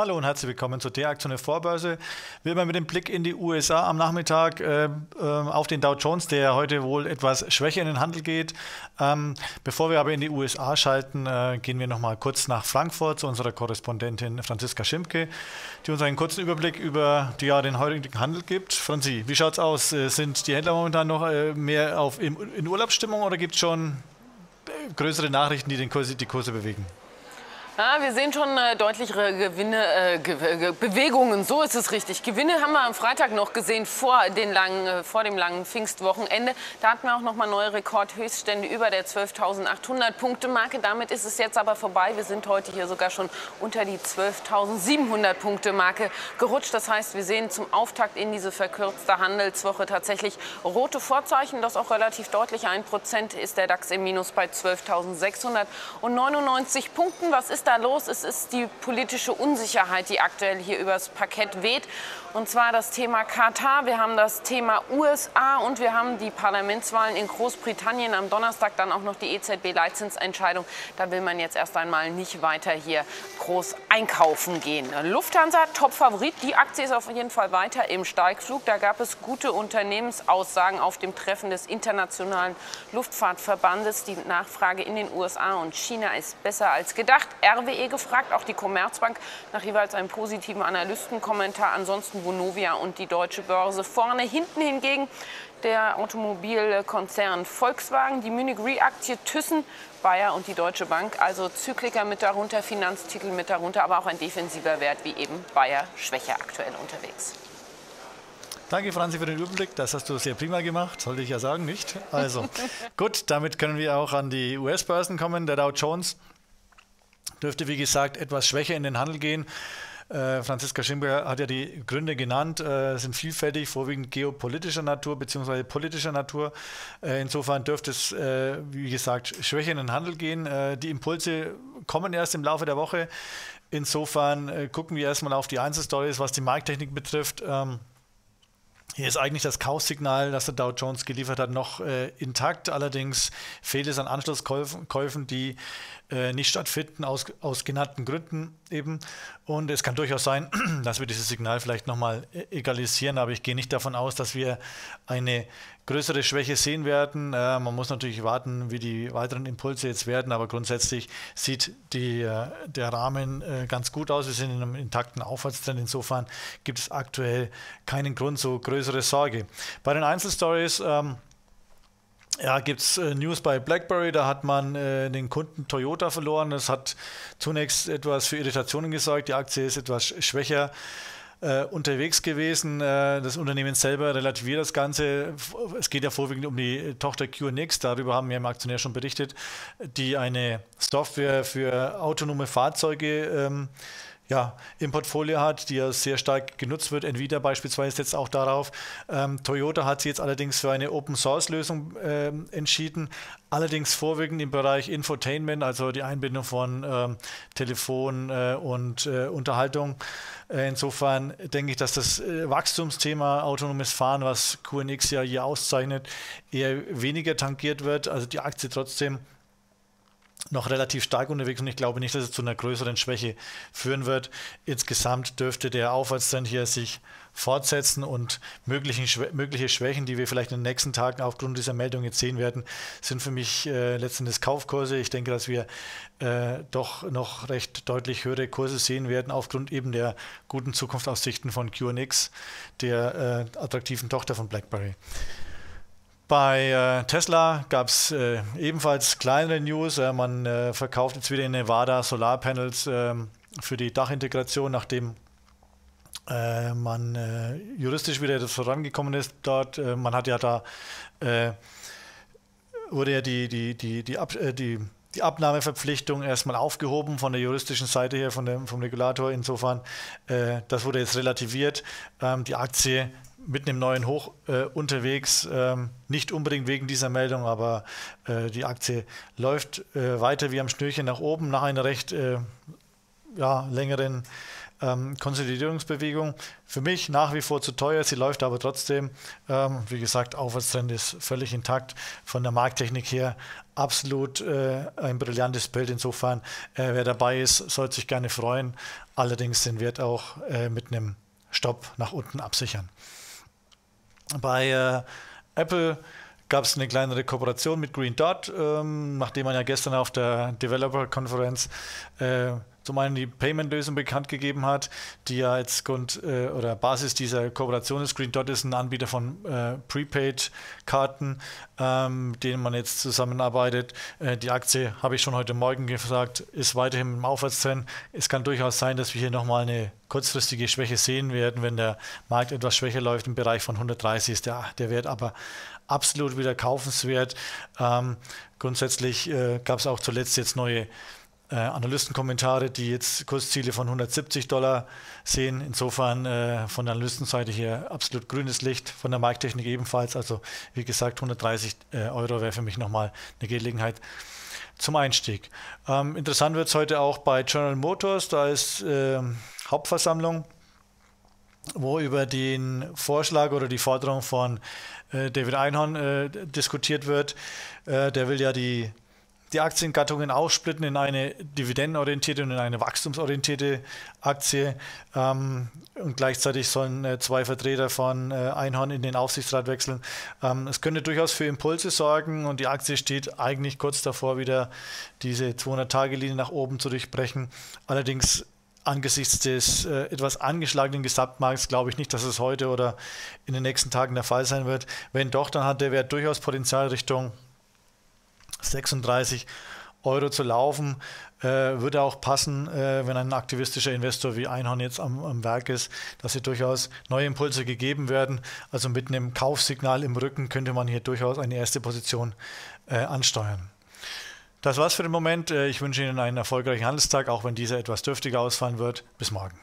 Hallo und herzlich willkommen zur D-Aktion der Vorbörse. Wir immer mit dem Blick in die USA am Nachmittag äh, äh, auf den Dow Jones, der heute wohl etwas schwächer in den Handel geht. Ähm, bevor wir aber in die USA schalten, äh, gehen wir nochmal kurz nach Frankfurt zu unserer Korrespondentin Franziska Schimpke, die uns einen kurzen Überblick über die, ja, den heutigen Handel gibt. Franzi, wie schaut es aus? Äh, sind die Händler momentan noch äh, mehr auf, in, in Urlaubsstimmung oder gibt es schon äh, größere Nachrichten, die den Kurse, die Kurse bewegen? Ja, wir sehen schon äh, deutlichere Gewinne, äh, Ge Bewegungen. So ist es richtig. Gewinne haben wir am Freitag noch gesehen vor, den langen, äh, vor dem langen Pfingstwochenende. Da hatten wir auch noch mal neue Rekordhöchststände über der 12.800 Punkte Marke. Damit ist es jetzt aber vorbei. Wir sind heute hier sogar schon unter die 12.700 Punkte Marke gerutscht. Das heißt, wir sehen zum Auftakt in diese verkürzte Handelswoche tatsächlich rote Vorzeichen. Das auch relativ deutlich. Ein Prozent ist der DAX im Minus bei 12.699 Punkten. Was ist da los? Es ist die politische Unsicherheit, die aktuell hier übers Parkett weht. Und zwar das Thema Katar, wir haben das Thema USA und wir haben die Parlamentswahlen in Großbritannien. Am Donnerstag dann auch noch die EZB-Leitzinsentscheidung. Da will man jetzt erst einmal nicht weiter hier groß einkaufen gehen. Lufthansa, Top-Favorit. Die Aktie ist auf jeden Fall weiter im Steigflug. Da gab es gute Unternehmensaussagen auf dem Treffen des Internationalen Luftfahrtverbandes. Die Nachfrage in den USA und China ist besser als gedacht. RWE gefragt, auch die Commerzbank nach jeweils einem positiven Analystenkommentar. Ansonsten Vonovia und die Deutsche Börse vorne. Hinten hingegen der Automobilkonzern Volkswagen, die Munich Re-Aktie Thyssen, Bayer und die Deutsche Bank. Also Zykliker mit darunter, Finanztitel mit darunter, aber auch ein defensiver Wert wie eben Bayer schwächer aktuell unterwegs. Danke, Franzi, für den Überblick. Das hast du sehr prima gemacht, sollte ich ja sagen, nicht? Also, gut, damit können wir auch an die US-Börsen kommen. Der Dow Jones dürfte, wie gesagt, etwas schwächer in den Handel gehen. Äh, Franziska Schimber hat ja die Gründe genannt, äh, sind vielfältig, vorwiegend geopolitischer Natur bzw. politischer Natur. Äh, insofern dürfte es, wie gesagt, schwächer in den Handel gehen. Die Impulse kommen erst im Laufe der Woche. Insofern gucken wir erstmal auf die Einzelstories, was die Markttechnik betrifft. Hier ist eigentlich das Kaufsignal, das der Dow Jones geliefert hat, noch äh, intakt. Allerdings fehlt es an Anschlusskäufen, die äh, nicht stattfinden, aus, aus genannten Gründen eben. Und es kann durchaus sein, dass wir dieses Signal vielleicht nochmal e-, egalisieren, aber ich gehe nicht davon aus, dass wir eine größere Schwäche sehen werden. Äh, man muss natürlich warten, wie die weiteren Impulse jetzt werden, aber grundsätzlich sieht die, äh, der Rahmen äh, ganz gut aus. Wir sind in einem intakten Aufwärtstrend. Insofern gibt es aktuell keinen Grund zu größere Sorge. Bei den Einzelstories ähm, ja, gibt es äh, News bei BlackBerry, da hat man äh, den Kunden Toyota verloren. Das hat zunächst etwas für Irritationen gesorgt. Die Aktie ist etwas schwächer äh, unterwegs gewesen. Äh, das Unternehmen selber relativiert das Ganze. Es geht ja vorwiegend um die Tochter QNX, darüber haben wir im Aktionär schon berichtet, die eine Software für autonome Fahrzeuge ähm, ja, im Portfolio hat, die ja sehr stark genutzt wird. Nvidia beispielsweise setzt auch darauf. Ähm, Toyota hat sich jetzt allerdings für eine Open-Source-Lösung ähm, entschieden, allerdings vorwiegend im Bereich Infotainment, also die Einbindung von ähm, Telefon äh, und äh, Unterhaltung. Äh, insofern denke ich, dass das äh, Wachstumsthema autonomes Fahren, was QNX ja hier auszeichnet, eher weniger tangiert wird. Also die Aktie trotzdem noch relativ stark unterwegs und ich glaube nicht, dass es zu einer größeren Schwäche führen wird. Insgesamt dürfte der Aufwärtstrend hier sich fortsetzen und möglichen, mögliche Schwächen, die wir vielleicht in den nächsten Tagen aufgrund dieser Meldung jetzt sehen werden, sind für mich äh, letztendlich Kaufkurse. Ich denke, dass wir äh, doch noch recht deutlich höhere Kurse sehen werden aufgrund eben der guten Zukunftsaussichten von QNX, der äh, attraktiven Tochter von BlackBerry. Bei äh, Tesla gab es äh, ebenfalls kleinere News. Äh, man verkauft jetzt wieder in Nevada Solarpanels ähm, für die Dachintegration, nachdem man juristisch wieder vorangekommen ist dort. man hat ja da, wurde ja die, die, die, die, Ab, die die Abnahmeverpflichtung erstmal aufgehoben von der juristischen Seite her, von dem, vom Regulator. Insofern, das wurde jetzt relativiert. Ähm, die Aktie mitten im neuen Hoch äh, unterwegs, ähm, nicht unbedingt wegen dieser Meldung, aber äh, die Aktie läuft äh, weiter wie am Schnürchen nach oben nach einer recht äh, ja, längeren ähm, Konsolidierungsbewegung. Für mich nach wie vor zu teuer, sie läuft aber trotzdem. Ähm, wie gesagt, Aufwärtstrend ist völlig intakt. Von der Markttechnik her absolut äh, ein brillantes Bild. Insofern, äh, wer dabei ist, sollte sich gerne freuen. allerdings den Wert auch mit einem Stopp nach unten absichern. Bei äh, Apple gab es eine kleinere Kooperation mit Green Dot, ähm, nachdem man ja gestern auf der Developer-Konferenz äh, zum einen die Payment-Lösung bekannt gegeben hat, die ja jetzt Grund äh, oder Basis dieser Kooperation ist. Green Dot ist ein Anbieter von äh, Prepaid-Karten, ähm, denen man jetzt zusammenarbeitet. Äh, die Aktie, habe ich schon heute Morgen gesagt, ist weiterhin im Aufwärtstrend. Es kann durchaus sein, dass wir hier nochmal eine kurzfristige Schwäche sehen werden, wenn der Markt etwas schwächer läuft. Im Bereich von 130 ist der, der Wert aber absolut wieder kaufenswert. Ähm, grundsätzlich äh, gab es auch zuletzt jetzt neue äh, Analystenkommentare, die jetzt Kursziele von 170 Dollar sehen. Insofern äh, von der Analystenseite hier absolut grünes Licht, von der Markttechnik ebenfalls. Also wie gesagt, 130 äh, Euro wäre für mich nochmal eine Gelegenheit zum Einstieg. Ähm, interessant wird es heute auch bei General Motors, da ist ähm, Hauptversammlung wo über den Vorschlag oder die Forderung von äh, David Einhorn äh, diskutiert wird. Äh, der will ja die die Aktiengattungen aufsplitten in eine dividendenorientierte und in eine wachstumsorientierte Aktie. Ähm, und gleichzeitig sollen äh, zwei Vertreter von äh, Einhorn in den Aufsichtsrat wechseln. Ähm, es könnte durchaus für Impulse sorgen und die Aktie steht eigentlich kurz davor, wieder diese 200-Tage-Linie nach oben zu durchbrechen. Allerdings angesichts des äh, etwas angeschlagenen Gesamtmarkts glaube ich nicht, dass es heute oder in den nächsten Tagen der Fall sein wird. Wenn doch, dann hat der Wert durchaus Potenzial Richtung 36 Euro zu laufen, äh, würde auch passen, äh, wenn ein aktivistischer Investor wie Einhorn jetzt am, am, Werk ist, dass hier durchaus neue Impulse gegeben werden. Also mit einem Kaufsignal im Rücken könnte man hier durchaus eine erste Position äh, ansteuern. Das war's für den Moment. Äh, ich wünsche Ihnen einen erfolgreichen Handelstag, auch wenn dieser etwas dürftiger ausfallen wird. Bis morgen.